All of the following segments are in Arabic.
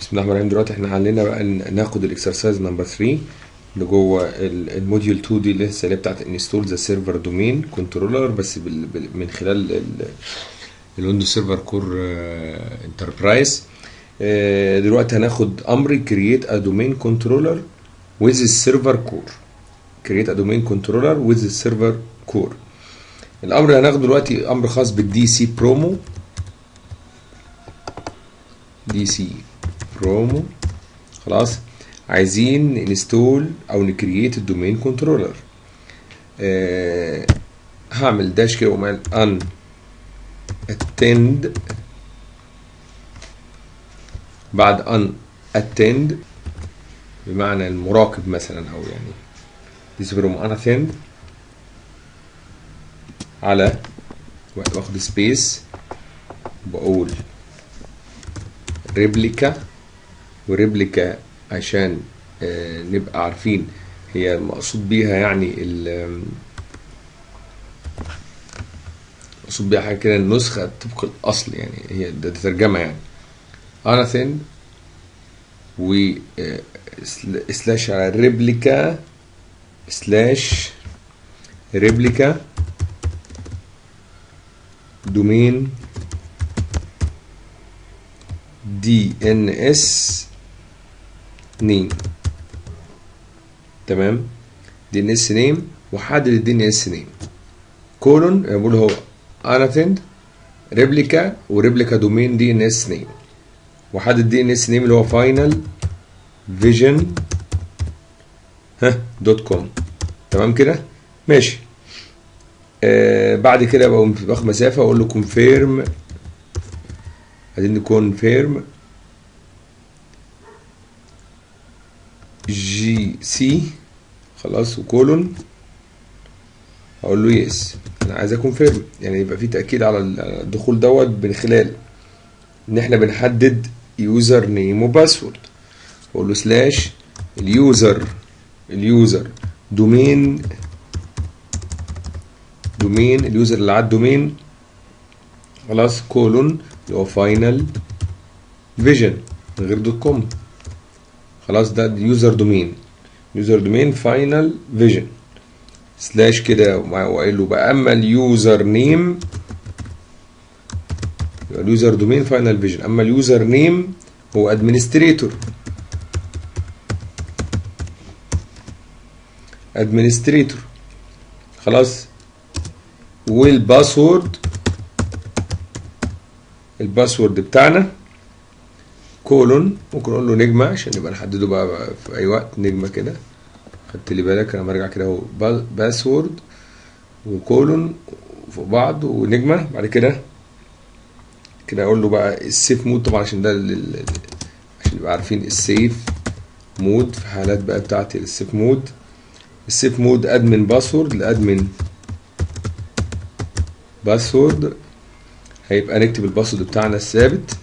بسم الله الرحمن الرحيم. دلوقتي إحنا علينا بقى ناخد ال exercise number 3 اللي جوه ال- ال module 2 دي لسه اللي بتاعت install the server domain controller بس بال بال من خلال ال Windows Server Core Enterprise. دلوقتي هناخد أمر create a domain controller with ال server core create a domain controller with ال server core الامر اللي هناخده دلوقتي أمر خاص بال DCPromo دي سي برومو خلاص. عايزين انستول أو نكرييت الدومين كنترولر آه هعمل داش كده ومال ان attend بعد ان attend بمعنى المراقب مثلا أو يعني from ان attend على واخد سبيس بقول ريبليكا وريبليكا عشان آه، نبقى عارفين هي مقصود بيها يعني مقصود بيها حاجة كده النسخة طبق الأصل يعني هي ده ترجمه يعني. آناثين و سل- سلاش على ريبليكا slash replica domain DNS name تمام؟ DNS name وحدد ال DNS name. colon بقول هو unattend replica و replica domain DNS name. وحدد دي ان اس نيم اللي هو Final Vision ها dot com. تمام كده؟ ماشي. آه بعد كده بقوم باخد مسافة واقول له confirm عايزين ن confirm GC خلاص و colon. أقول له يس أنا عايز ا confirm يعني يبقى في تأكيد على الدخول دوت من خلال إن إحنا بنحدد يوزر نيم وباسورد أقول له سلاش اليوزر اليوزر دومين دومين اليوزر اللي على ال domain خلاص colon اللي هو Final Vision من غير dot com خلاص ده ال user domain user domain Final Vision slash كده وقايل له بقى. أما ال user name ال user domain Final Vision أما ال user name هو administrator administrator خلاص. وال password ال password بتاعنا. colon. ممكن أقول له نجمة عشان نبقى نحدده بقى, بقى في أي وقت. نجمة كده. خدت لي بالك. أنا برجع كده أهو. با- password و colon فوق بعض ونجمة. بعد كده كده أقول له بقى ال safe mode طبعا عشان ده ال- عشان نبقى عارفين ال safe mode في حالات بقى بتاعتي. ال safe mode ال safe mode admin password ل admin password هيبقى نكتب ال password بتاعنا الثابت.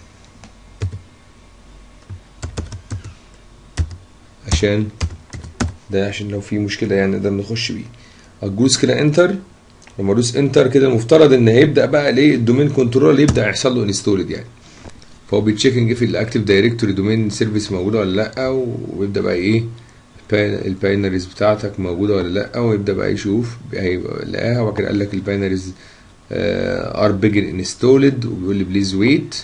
عشان ده عشان لو في مشكلة يعني نقدر نخش بيه. هتدوس كده enter لما ادوس enter كده المفترض إن هيبدأ بقى ليه ال domain controller يبدأ يحصل له installed يعني. فهو بي checking في ال Active Directory Domain Service موجودة ولا لأ ويبدأ بقى إيه؟ ال binaries بتاعتك موجودة ولا لأ ويبدأ بقى يشوف هيبقى لقاها وبعد كده قال لك ال binaries are being installed وبيقول لي please wait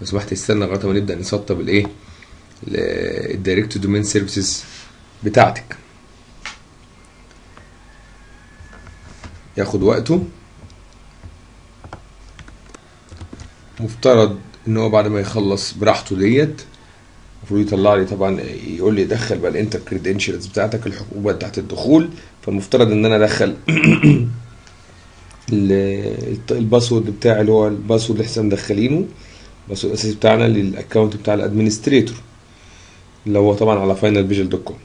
لو سمحت استنى لغاية ما نبدأ نسطب الإيه؟ ال Directory Domain Services بتاعتك. ياخد وقته. مفترض إن هو بعد ما يخلص براحته ديت المفروض يطلع لي طبعا يقول لي دخل بقى ال enter credentials بتاعتك الحقوق بتاعت الدخول. فالمفترض إن أنا أدخل ال- password بتاعي اللي هو ال password اللي إحنا مدخلينه ال password الأساسي بتاعنا لل account بتاع ال administrator اللي هو طبعا على Final Vision dot com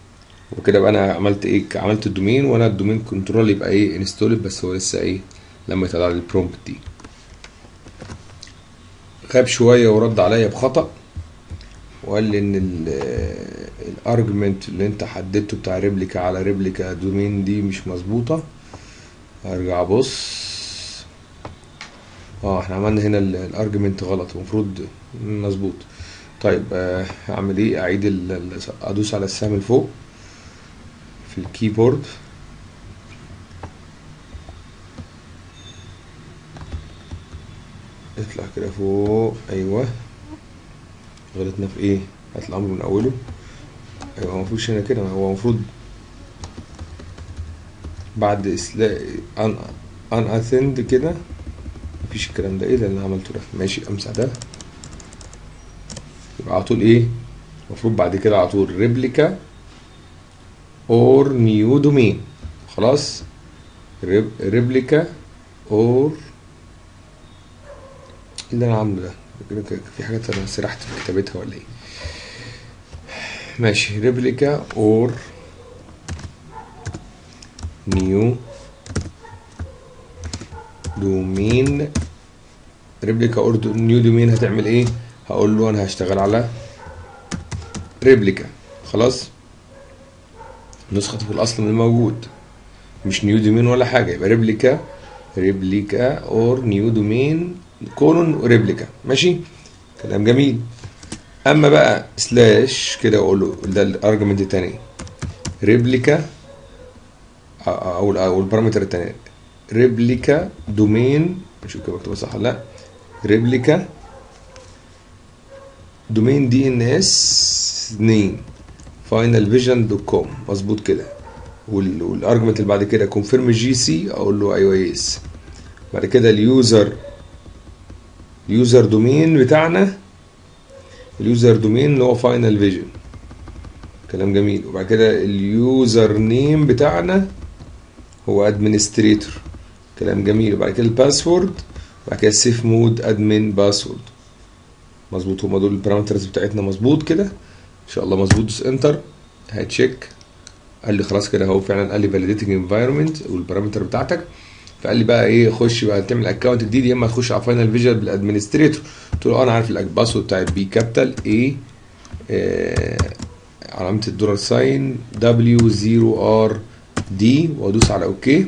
وكده بقى أنا عملت إيه؟ عملت ال domain وأنا ال domain controller يبقى إيه؟ installed بس هو لسه إيه؟ لما يطلع لي ال prompt دي. غاب شوية ورد عليا بخطأ وقال لي إن ال argument اللي أنت حددته بتاع replica على replica domain دي مش مظبوطة. هرجع أبص. آه إحنا عملنا هنا ال argument غلط المفروض مظبوط. طيب آه، أعمل إيه؟ أعيد أدوس على السهم اللي فوق في ال keyboard. اطلع كده فوق. أيوه. غلطنا في إيه؟ هات الأمر من أوله. أيوه هو المفروض هنا كده. هو المفروض بعد slash أن أن كده. مفيش الكلام ده. إيه ده اللي أنا عملته ده؟ ماشي أمسح ده. يبقى على طول إيه؟ المفروض بعد كده على طول replica or new domain. خلاص؟ rep replica or إيه اللي أنا عامله ده؟ في حاجات أنا سرحت في كتابتها ولا إيه؟ ماشي. replica or new domain. replica or new domain هتعمل إيه؟ هقول له أنا هشتغل على replica. خلاص؟ نسخة في الأصل من الموجود. مش new domain ولا حاجة. يبقى replica replica or new domain colon و replica ماشي؟ كلام جميل. أما بقى slash كده أقول له ده ال argument التاني. replica أو أو ال parameter التاني. replica domain نشوف كده مكتوبه صح ولا لأ؟ replica domain DNS 2 Final Vision dot com مظبوط كده. وال- وال argument اللي بعد كده confirm GC أقول له أيوه yes بعد كده ال user ال user domain بتاعنا ال user domain اللي هو Final Vision كلام جميل. وبعد كده ال user name بتاعنا هو administrator كلام جميل. وبعد كده ال password وبعد كده ال safe mode admin password مظبوط. هما دول ال parameters بتاعتنا مظبوط كده. إن شاء الله مظبوط. دوس enter هت check. قال لي خلاص كده أهو فعلا. قال لي validating environment وال parameter بتاعتك. فقال لي بقى إيه خش بقى تعمل account جديد. يا إما تخش على Final Vision بال administrator قلت له آه أنا عارف ال password بتاع P capital A علامة ال dollar sign W 0 R D وأدوس على OK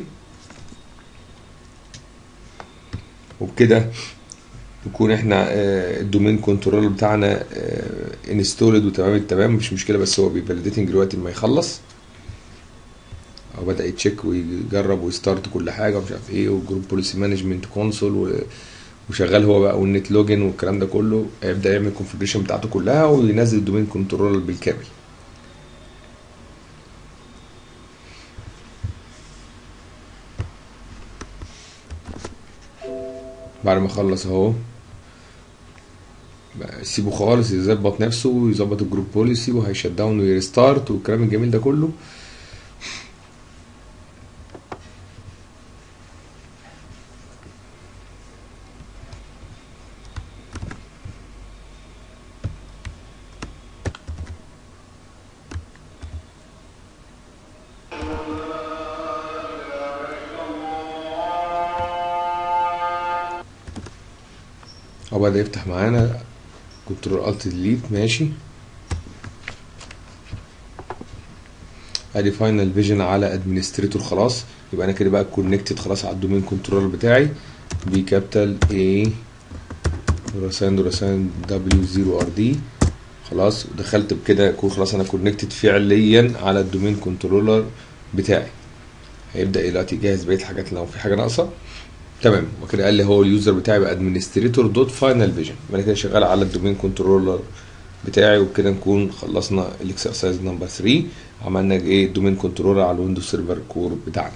وبكده يكون إحنا آه، ال domain control بتاعنا installed وتمام التمام مفيش مشكلة بس هو بي validating دلوقتي لما يخلص. أو بدأ يت check ويجرب وي start كل حاجة ومش عارف إيه وال group policy management console وشغال هو بقى وال net logon والكلام ده كله هيبدأ يعمل ال configuration بتاعته كلها وينزل ال domain control بالكامل. بعد ما خلص اهو. سيبه خالص يظبط نفسه ويظبط ال group policy وهي shut down وي restart والكلام الجميل ده كله. هو بدأ يفتح معانا. control alt delete ماشي. أدي Final Vision على administrator خلاص. يبقى أنا كده بقى connected خلاص على ال domain control بتاعي. P capital A dollar sign dollar sign W 0 R D خلاص. ودخلت بكده يكون خلاص أنا connected فعليا على ال domain controller بتاعي. هيبدأ دلوقتي يجهز بقية الحاجات لو في حاجة ناقصة. تمام. وكده قال لي هو ال user بتاعي بقى administrator dot Final Vision يبقى أنا كده شغال على ال domain controller بتاعي وبكده نكون خلصنا ال exercise number 3 عملنا إيه؟ ال domain controller على ال Windows Server Core بتاعنا.